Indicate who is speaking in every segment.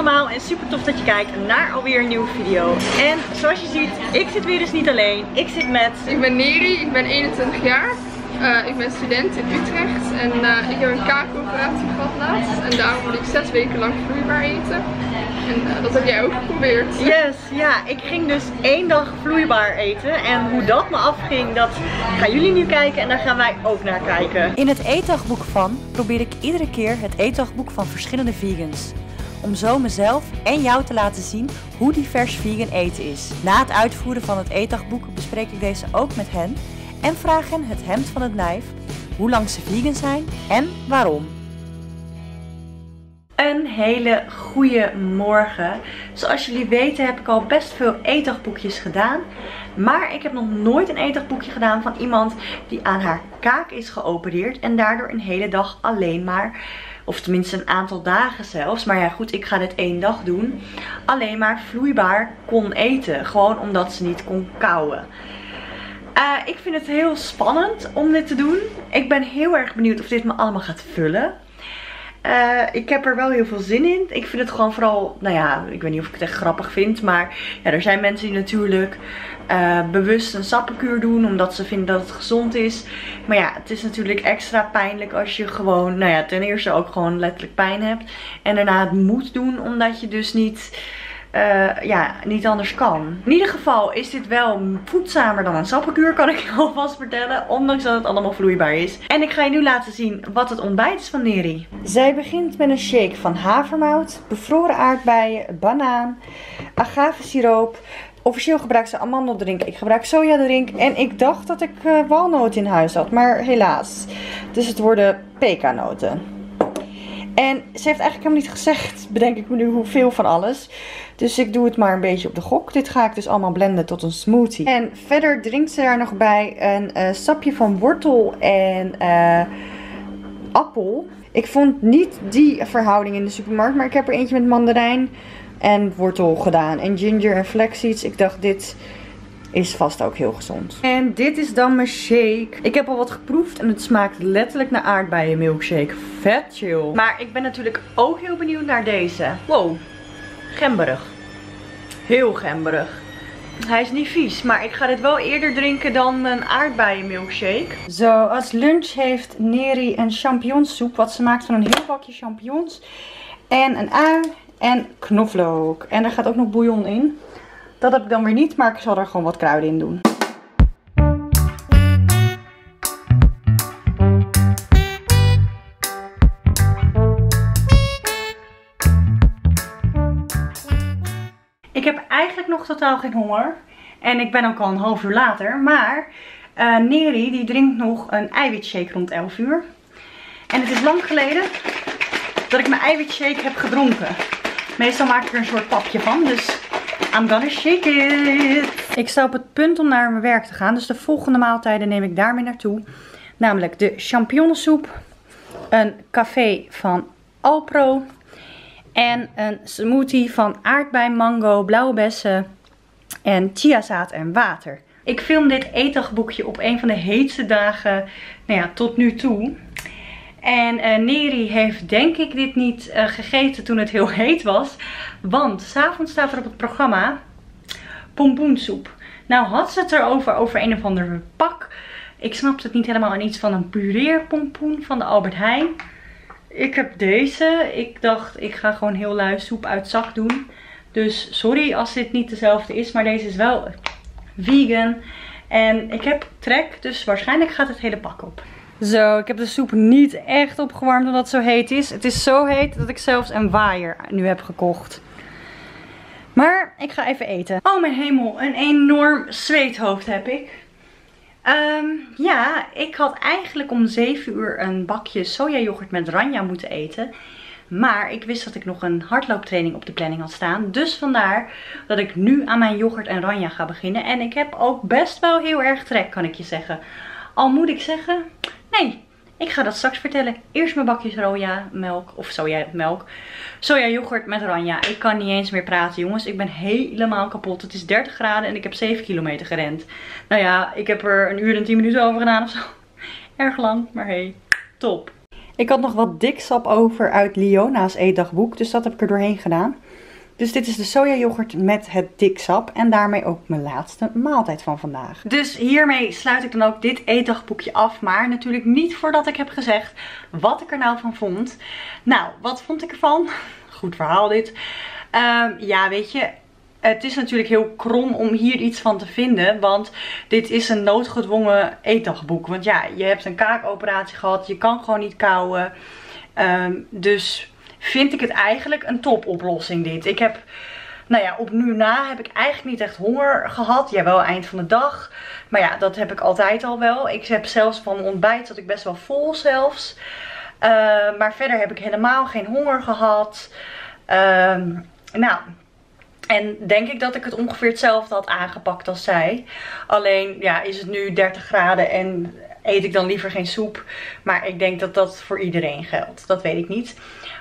Speaker 1: allemaal en super tof dat je kijkt naar alweer een nieuwe video. En zoals je ziet, ik zit weer eens niet alleen. Ik zit met...
Speaker 2: Ik ben Neri, ik ben 21 jaar. Uh, ik ben student in Utrecht en uh, ik heb een kaakoperatie gehad laatst. En daarom moet ik zes weken lang vloeibaar eten. En uh, dat heb jij ook geprobeerd.
Speaker 1: Yes, ja. Ik ging dus één dag vloeibaar eten. En hoe dat me afging, dat gaan jullie nu kijken en daar gaan wij ook naar kijken.
Speaker 3: In het eetdagboek van probeer ik iedere keer het eetdagboek van verschillende vegans om zo mezelf en jou te laten zien hoe divers vegan eten is. Na het uitvoeren van het eetdagboek bespreek ik deze ook met hen en vraag hen het hemd van het lijf, hoe lang ze vegan zijn en waarom.
Speaker 1: Een hele goede morgen. Zoals jullie weten heb ik al best veel eetdagboekjes gedaan. Maar ik heb nog nooit een eetdagboekje gedaan van iemand die aan haar kaak is geopereerd. En daardoor een hele dag alleen maar of tenminste een aantal dagen zelfs. Maar ja goed, ik ga dit één dag doen. Alleen maar vloeibaar kon eten. Gewoon omdat ze niet kon kauwen. Uh, ik vind het heel spannend om dit te doen. Ik ben heel erg benieuwd of dit me allemaal gaat vullen. Uh, ik heb er wel heel veel zin in. Ik vind het gewoon vooral, nou ja, ik weet niet of ik het echt grappig vind. Maar ja, er zijn mensen die natuurlijk uh, bewust een sappenkuur doen. Omdat ze vinden dat het gezond is. Maar ja, het is natuurlijk extra pijnlijk als je gewoon, nou ja, ten eerste ook gewoon letterlijk pijn hebt. En daarna het moet doen omdat je dus niet uh, ja, niet anders kan. In ieder geval is dit wel voedzamer dan een sappenkuur, kan ik je alvast vertellen. Ondanks dat het allemaal vloeibaar is. En ik ga je nu laten zien wat het ontbijt is van Neri. Zij begint met een shake van havermout, bevroren aardbeien, banaan, agavesiroop, Officieel gebruik ze amandeldrink. Ik gebruik sojadrink. En ik dacht dat ik uh, walnoten in huis had. Maar helaas. Dus het worden pekanoten. En ze heeft eigenlijk helemaal niet gezegd, bedenk ik me nu, hoeveel van alles. Dus ik doe het maar een beetje op de gok. Dit ga ik dus allemaal blenden tot een smoothie. En verder drinkt ze daar nog bij een uh, sapje van wortel en uh, appel. Ik vond niet die verhouding in de supermarkt, maar ik heb er eentje met mandarijn en wortel gedaan. En ginger en flaxseeds. Ik dacht dit is vast ook heel gezond. En dit is dan mijn shake. Ik heb al wat geproefd en het smaakt letterlijk naar aardbeien milkshake. Vet chill. Maar ik ben natuurlijk ook heel benieuwd naar deze. Wow, gemberig. Heel gemberig. Hij is niet vies, maar ik ga dit wel eerder drinken dan een aardbeien milkshake. Zo, als lunch heeft Neri een champignonsoep. Wat ze maakt van een heel bakje champignons. En een ui en knoflook. En er gaat ook nog bouillon in. Dat heb ik dan weer niet, maar ik zal er gewoon wat kruiden in doen. Nog totaal geen honger. En ik ben ook al een half uur later. Maar uh, Neri die drinkt nog een eiwitshake rond 11 uur. En het is lang geleden dat ik mijn eiwitshake heb gedronken. Meestal maak ik er een soort papje van. Dus I'm gonna shake it. Ik sta op het punt om naar mijn werk te gaan. Dus de volgende maaltijden neem ik daarmee naartoe. Namelijk de champignonsoep. Een café van Alpro. En een smoothie van aardbei, mango, blauwe bessen en chiazaad en water. Ik film dit eetdagboekje op een van de heetste dagen nou ja, tot nu toe. En uh, Neri heeft denk ik dit niet uh, gegeten toen het heel heet was. Want s'avonds staat er op het programma pompoensoep. Nou had ze het erover over een of ander pak. Ik snapte het niet helemaal aan iets van een pureerpompoen van de Albert Heijn. Ik heb deze. Ik dacht ik ga gewoon heel lui soep uit zak doen. Dus sorry als dit niet dezelfde is. Maar deze is wel vegan. En ik heb trek. Dus waarschijnlijk gaat het hele pak op. Zo, ik heb de soep niet echt opgewarmd omdat het zo heet is. Het is zo heet dat ik zelfs een waaier nu heb gekocht. Maar ik ga even eten. Oh mijn hemel, een enorm zweethoofd heb ik. Um, ja, ik had eigenlijk om 7 uur een bakje sojayoghurt met ranja moeten eten. Maar ik wist dat ik nog een hardlooptraining op de planning had staan. Dus vandaar dat ik nu aan mijn yoghurt en ranja ga beginnen. En ik heb ook best wel heel erg trek, kan ik je zeggen. Al moet ik zeggen, Nee, ik ga dat straks vertellen. Eerst mijn bakjes soja melk, of soja melk, soja yoghurt met ranja. Ik kan niet eens meer praten jongens. Ik ben helemaal kapot. Het is 30 graden en ik heb 7 kilometer gerend. Nou ja, ik heb er een uur en 10 minuten over gedaan of zo. Erg lang, maar hey, top. Ik had nog wat diksap over uit Liona's eetdagboek, dus dat heb ik er doorheen gedaan. Dus dit is de sojayoghurt met het diksap en daarmee ook mijn laatste maaltijd van vandaag. Dus hiermee sluit ik dan ook dit eetdagboekje af, maar natuurlijk niet voordat ik heb gezegd wat ik er nou van vond. Nou, wat vond ik ervan? Goed verhaal dit. Ehm, ja, weet je, het is natuurlijk heel krom om hier iets van te vinden. Want dit is een noodgedwongen eetdagboek. Want ja, je hebt een kaakoperatie gehad. Je kan gewoon niet kauwen. Ehm, dus vind ik het eigenlijk een topoplossing dit. Ik heb, nou ja, op nu na heb ik eigenlijk niet echt honger gehad. Ja, wel eind van de dag. Maar ja, dat heb ik altijd al wel. Ik heb zelfs van ontbijt dat ik best wel vol zelfs. Ehm, maar verder heb ik helemaal geen honger gehad. Ehm, nou, en denk ik dat ik het ongeveer hetzelfde had aangepakt als zij. Alleen ja, is het nu 30 graden en eet ik dan liever geen soep. Maar ik denk dat dat voor iedereen geldt. Dat weet ik niet.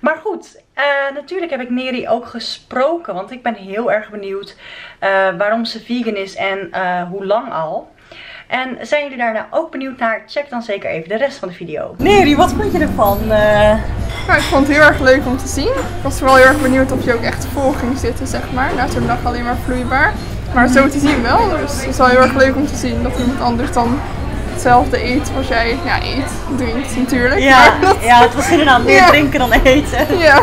Speaker 1: Maar goed, uh, natuurlijk heb ik Neri ook gesproken. Want ik ben heel erg benieuwd uh, waarom ze vegan is en uh, hoe lang al. En zijn jullie daar nou ook benieuwd naar? Check dan zeker even de rest van de video. Neri, wat vond je ervan?
Speaker 2: Nou, ik vond het heel erg leuk om te zien. Ik was vooral heel erg benieuwd of je ook echt vol ging zitten, zeg maar. Na zo'n dag alleen maar vloeibaar. Maar zo te zien wel. Dus het is wel heel erg leuk om te zien dat iemand anders dan hetzelfde eet als jij ja, eet, drinkt natuurlijk.
Speaker 1: Ja, ja het was inderdaad meer drinken dan eten.
Speaker 2: Ja.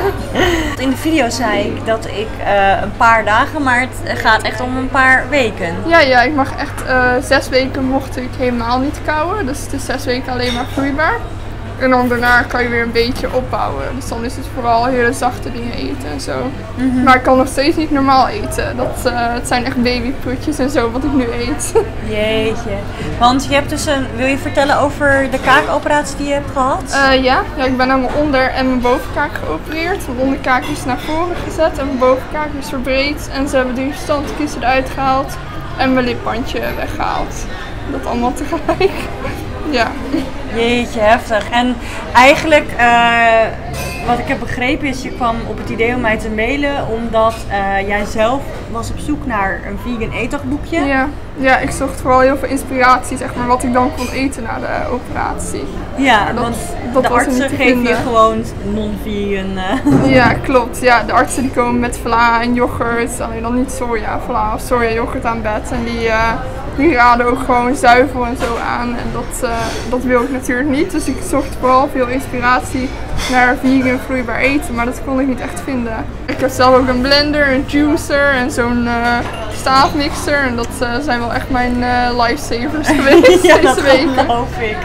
Speaker 1: In de video zei ik dat ik uh, een paar dagen, maar het gaat echt om een paar weken.
Speaker 2: Ja, ja ik mag echt uh, zes weken mocht ik helemaal niet kouwen. Dus het is zes weken alleen maar vloeibaar. En dan daarna kan je weer een beetje opbouwen. Dus dan is het vooral hele zachte dingen eten en zo. Mm -hmm. Maar ik kan nog steeds niet normaal eten. Dat, uh, het zijn echt babyputjes en zo wat ik nu eet.
Speaker 1: Jeetje. Want je hebt dus een. Wil je vertellen over de kaakoperatie die je hebt gehad?
Speaker 2: Uh, ja. ja, ik ben aan mijn onder- en mijn bovenkaak geopereerd. Mijn onderkaak is naar voren gezet en mijn bovenkaak is verbreed. En ze hebben de standkiezen eruit gehaald en mijn lipbandje weggehaald. Dat allemaal tegelijk. ja.
Speaker 1: Jeetje, heftig. En eigenlijk, uh, wat ik heb begrepen is, je kwam op het idee om mij te mailen omdat uh, jij zelf was op zoek naar een vegan eetdagboekje.
Speaker 2: Ja. ja, ik zocht vooral heel veel inspiratie, zeg maar, wat ik dan kon eten na de operatie.
Speaker 1: Ja, dat, want dat de artsen geven je gewoon non-vegan. Uh.
Speaker 2: Ja, klopt. Ja, de artsen die komen met vla en yoghurt, alleen dan niet soja, vla of soja yoghurt aan bed. En die die raden ook gewoon zuivel en zo aan. En dat, uh, dat wil ik natuurlijk niet. Dus ik zocht vooral veel inspiratie naar vegan vloeibaar eten. Maar dat kon ik niet echt vinden. Ik heb zelf ook een blender, een juicer en zo'n uh, staafmixer. En dat uh, zijn wel echt mijn lifesavers geweest
Speaker 1: ja,
Speaker 2: deze
Speaker 1: dat
Speaker 2: weken.
Speaker 1: geloof ik.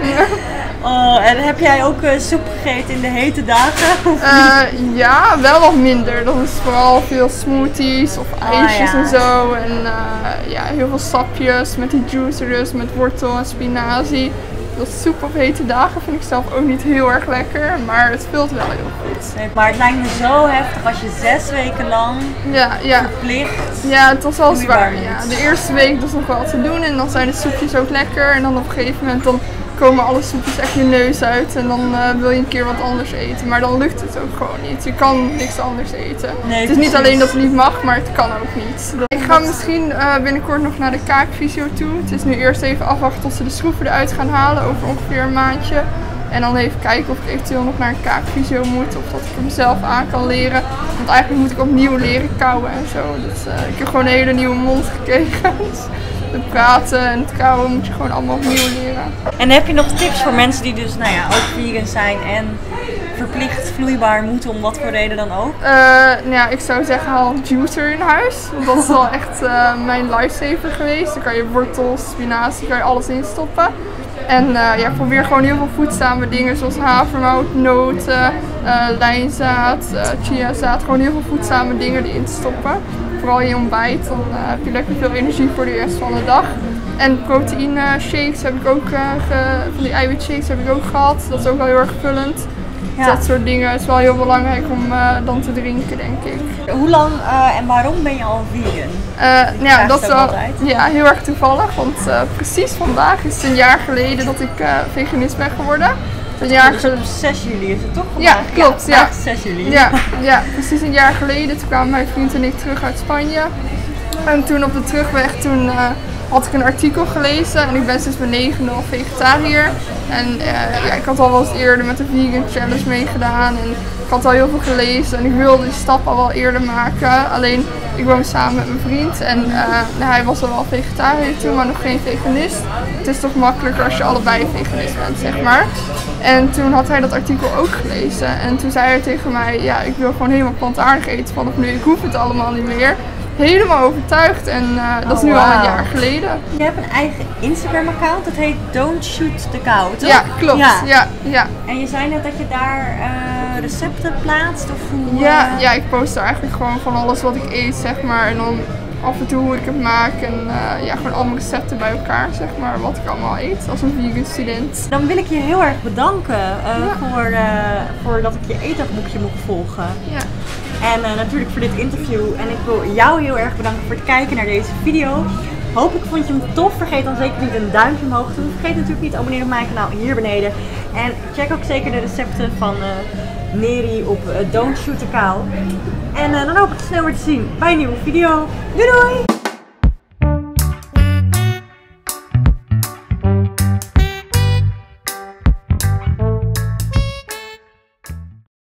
Speaker 1: Oh, en heb jij ook soep gegeten in de hete dagen?
Speaker 2: Ja, wel wat minder. Dat is vooral veel smoothies of ijsjes ah, ja. en zo. En heel veel sapjes met die juicers, met wortel en spinazie. Dat soep op hete dagen vind ik zelf ook niet heel erg lekker, maar het vult wel heel goed.
Speaker 1: Nee, maar het lijkt me zo heftig als je zes weken lang
Speaker 2: ja, ja.
Speaker 1: verplicht.
Speaker 2: Ja, het was wel zwaar. Ja. De eerste week was nog wel te doen en dan zijn de soepjes ook lekker. En dan op een gegeven moment dan komen alle soepjes echt je neus uit en dan uh, wil je een keer wat anders eten. Maar dan lukt het ook gewoon niet. Je kan niks anders eten.
Speaker 1: Nee,
Speaker 2: het is niet alleen dat het niet mag, maar het kan ook niet. Ik ga misschien uh, binnenkort nog naar de kaakfysio toe. Het is nu eerst even afwachten tot ze de schroeven eruit gaan halen over ongeveer een maandje. En dan even kijken of ik eventueel nog naar een kaakfysio moet of dat ik hem zelf aan kan leren. Want eigenlijk moet ik opnieuw leren kauwen en zo. Dus uh, ik heb gewoon een hele nieuwe mond gekregen. Het praten en het kauwen moet je gewoon allemaal opnieuw leren.
Speaker 1: En heb je nog tips voor mensen die dus nou ja, ook vegan zijn en verplicht vloeibaar moeten om wat voor reden dan ook?
Speaker 2: Uh, nou ja, ik zou zeggen haal een juicer in huis. Want dat is wel echt uh, mijn lifesaver geweest. Dan kan je wortels, spinazie, kan je alles instoppen. En uh, ja, probeer gewoon heel veel voedzame dingen zoals havermout, noten, lijnzaad, chiazaad. Gewoon heel veel voedzame dingen erin te stoppen vooral je ontbijt. Dan uh, heb je lekker veel energie voor de rest van de dag. En proteïne shakes heb ik ook, uh, ge, van die eiwit shakes heb ik ook gehad. Dat is ook wel heel erg vullend. Ja. Dat soort dingen is wel heel belangrijk om uh, dan te drinken, denk ik.
Speaker 1: Hoe lang en waarom ben je al vegan?
Speaker 2: nou ja, dat is wel ja, heel erg toevallig. Want precies vandaag is het een jaar geleden dat ik veganist ben geworden.
Speaker 1: Een jaar dus op 6 juli is het toch?
Speaker 2: Vandaag? Ja, klopt. Ja,
Speaker 1: ja. 6 juli.
Speaker 2: Ja, ja, precies een jaar geleden. Toen kwamen mijn vriend en ik terug uit Spanje. En toen op de terugweg, toen uh, had ik een artikel gelezen en ik ben sinds mijn negende al vegetariër. En eh, ja, ik had al wel eens eerder met de vegan challenge meegedaan en ik had al heel veel gelezen en ik wilde die stap al wel eerder maken. Alleen ik woon samen met mijn vriend en eh, nou, hij was al wel vegetariër toen, maar nog geen veganist. Het is toch makkelijker als je allebei veganist bent, zeg maar. En toen had hij dat artikel ook gelezen en toen zei hij tegen mij, ja, ik wil gewoon helemaal plantaardig eten vanaf nu. Ik hoef het allemaal niet meer helemaal overtuigd en uh, dat is nu
Speaker 1: Oh,
Speaker 2: al een jaar geleden.
Speaker 1: Je hebt een eigen Instagram account, dat heet Don't Shoot the Cow, toch?
Speaker 2: Ja, klopt. Ja. Ja, ja.
Speaker 1: En je zei net dat je daar eh, recepten plaatst of hoe?
Speaker 2: Ja,
Speaker 1: eh,
Speaker 2: ja, ik post er eigenlijk gewoon van alles wat ik eet, zeg maar. En dan af en toe hoe ik het maak en eh, ja, gewoon allemaal recepten bij elkaar, zeg maar. Wat ik allemaal eet als een vegan student.
Speaker 1: Dan wil ik je heel erg bedanken eh,
Speaker 2: Ja.
Speaker 1: voor, eh, voor dat ik je eetdagboekje mocht volgen.
Speaker 2: Ja.
Speaker 1: En eh, natuurlijk voor dit interview. En ik wil jou heel erg bedanken voor het kijken naar deze video. Hopelijk vond je hem tof. Vergeet dan zeker niet een duimpje omhoog te doen. Vergeet natuurlijk niet te abonneren op mijn kanaal hier beneden. En check ook zeker de recepten van eh, Neri op eh, Don't Shoot the Cow. En eh, dan hoop ik snel weer te zien bij een nieuwe video. Doei doei!